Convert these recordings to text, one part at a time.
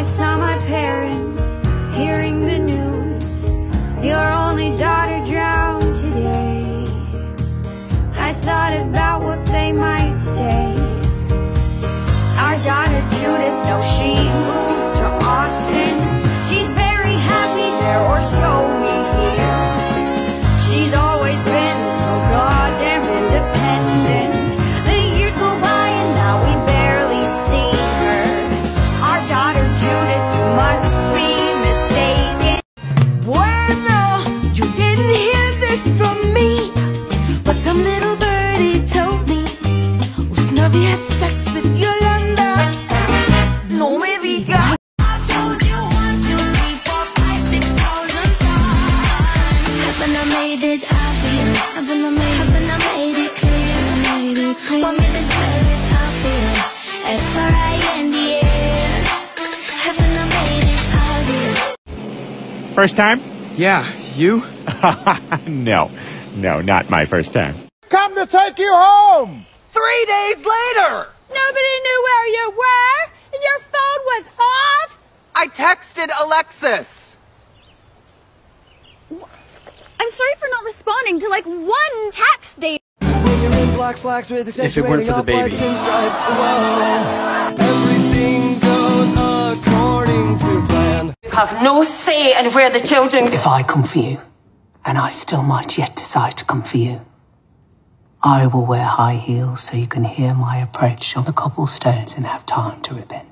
I I made it obvious? Haven't I made, haven't I made it clear? Made it clear. Want me to spell it out for? F-R-I-N-D-S. Haven't I made it obvious? First time? Yeah, you? no, no, not my first time. Come to take you home! Three days later! Nobody knew where you were, and your phone was off. I texted Alexis. I'm sorry for not responding to like one text, Dave. If it weren't for the baby. Everything goes according to plan. Have no say in where the children. If I come for you, and I still might yet decide to come for you, I will wear high heels so you can hear my approach on the cobblestones and have time to repent.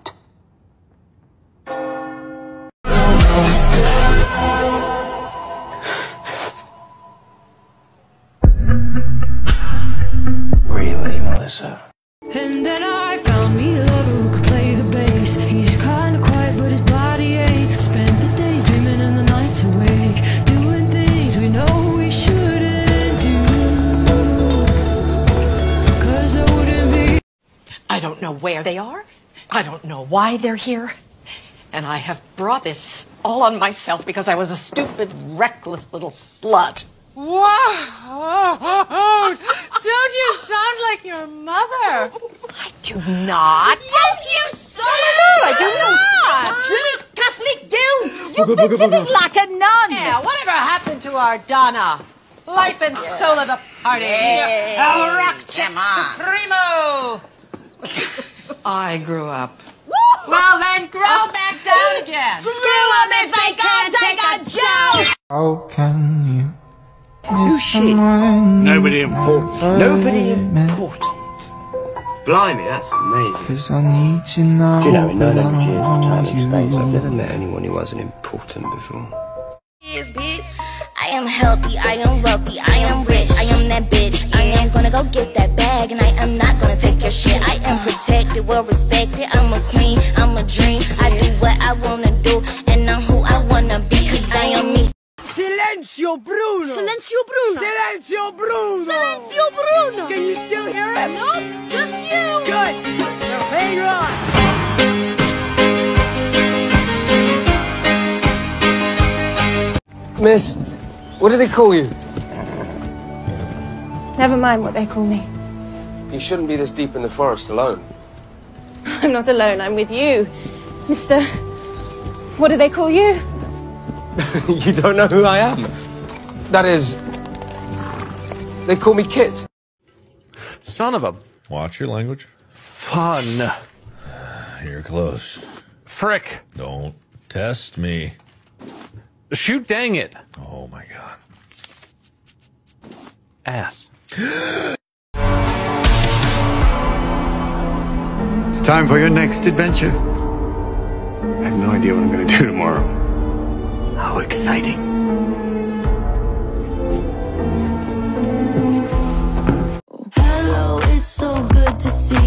Know where they are. I don't know why they're here. And I have brought this all on myself because I was a stupid, reckless little slut. Whoa! Don't you sound like your mother? I do not. Yes, you so I do not. It's Catholic guilt. You've been living like a nun. Yeah, whatever happened to our Donna? Life and soul of the party. Yeah. A rock chick supremo. I grew up. Well, then grow back down again. Screw them if they can't take a joke. How can you oh, miss someone? Nobody important. Nobody important. Blimey, that's amazing. Cause I need you now. Do you know, in 900 years of time and space, I've never met anyone who wasn't important before. Is bitch. I am healthy, I am wealthy, I am rich, I am that bitch. I am gonna go get that bag, and I am not gonna take your shit. I am protected, well respected. I'm a queen, I'm a dream. I do what I wanna do, and I'm who I wanna be, cause I am me. Silencio, Bruno. Silencio Bruno. Silencio, Bruno. Silencio Bruno. Can you still hear it? No, just you. Good. Now hang on. Miss, what do they call you? Never mind what they call me. You shouldn't be this deep in the forest alone. I'm not alone, I'm with you. Mister. What do they call you? you don't know who I am. That is, they call me Kit. Son of a Watch your language. fun. You're close. Frick. Don't test me. Shoot, dang it. Oh my god. Ass. It's time for your next adventure. I have no idea what I'm going to do tomorrow. How exciting. Hello, it's so good to see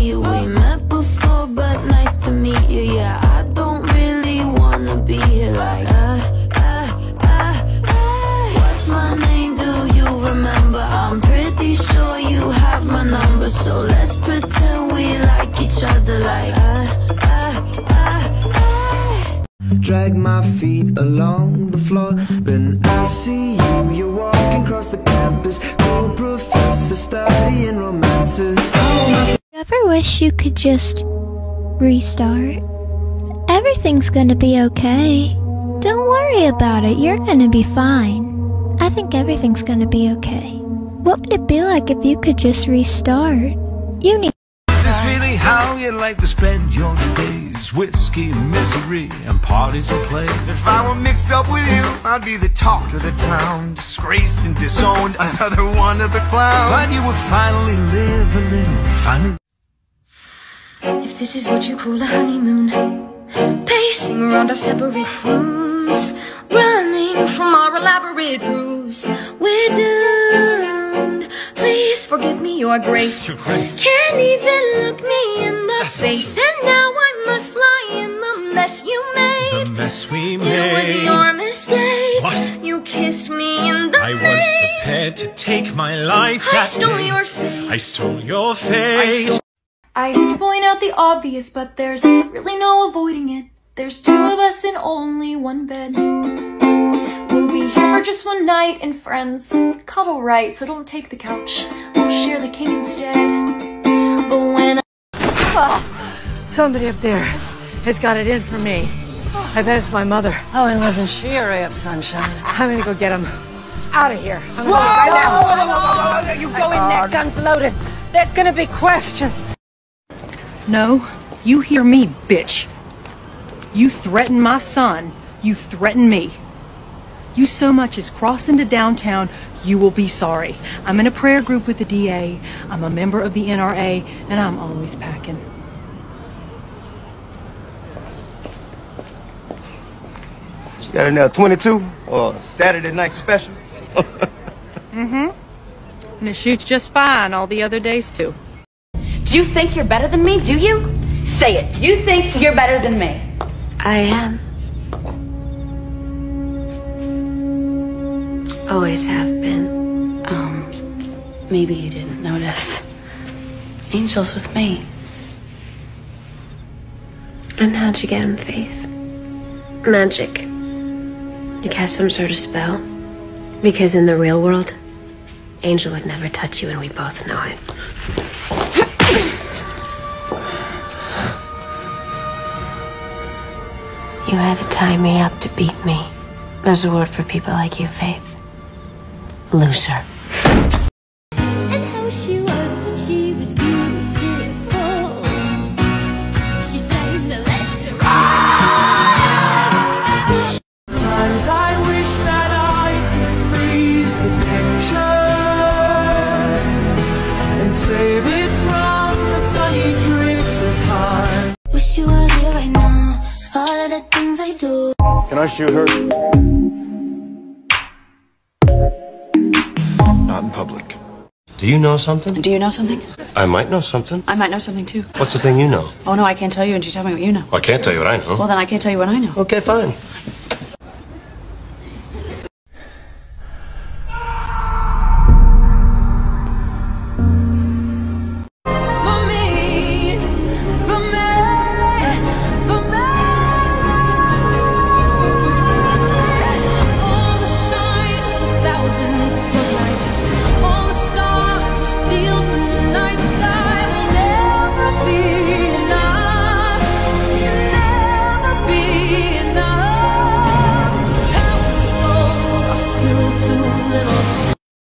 Drag my feet along the floor. Then I see you. You're walking across the campus. Cool professor studying romances. You ever wish you could just restart Everything's gonna be okay. Don't worry about it, you're gonna be fine. I think everything's gonna be okay. What would it be like if you could just restart? You need. Is this really how you like to spend your days? Whiskey, misery, and parties and play. If I were mixed up with you, I'd be the talk of the town. Disgraced and disowned, another one of the clowns. But you would finally live a little, finally. If this is what you call a honeymoon, pacing around our separate rooms, running from our elaborate ruse, we're doomed. Forgive me your grace. Can't even look me in the face, and now I must lie in the mess you made. The mess we made. It was your mistake. What? You kissed me in the I was prepared to take my life I stole day. your fate. I stole your fate. I hate to point out the obvious, but there's really no avoiding it. There's two of us in only one bed. We'll be here for just one night, and friends, cuddle right, so don't take the couch. We'll share the king instead. But when Somebody up there has got it in for me. I bet it's my mother. Oh, and wasn't she a ray of sunshine? I'm gonna go get him. Out of here. I'm gonna Whoa, go right now. whoa, whoa, whoa, whoa, whoa, You go in there, guns loaded. There's gonna be questions. No, you hear me, bitch. You threaten my son. You threaten me. You so much as cross into downtown, you will be sorry. I'm in a prayer group with the DA. I'm a member of the NRA, and I'm always packing. You got it now, 22 or Saturday night special? Mm-hmm. And it shoots just fine all the other days, too. Do you think you're better than me? Do you? Say it. You think you're better than me? I am. Always have been. Um, maybe you didn't notice. Angel's with me. And how'd you get him, Faith? Magic. You cast some sort of spell? Because in the real world, Angel would never touch you, and we both know it. You had to tie me up to beat me. There's a word for people like you, Faith. Loser. And how she was when she was beautiful. She sang the letter. Sometimes I wish that I could freeze the picture and save it from the funny tricks of time. Wish you were here right now. All of the things I do. Can I shoot her? Not in public. Do you know something? Do you know something? I might know something. I might know something too. What's the thing you know? Oh no, I can't tell you, and you tell me what you know. I can't tell you what I know. Well, then I can't tell you what I know. Okay, fine.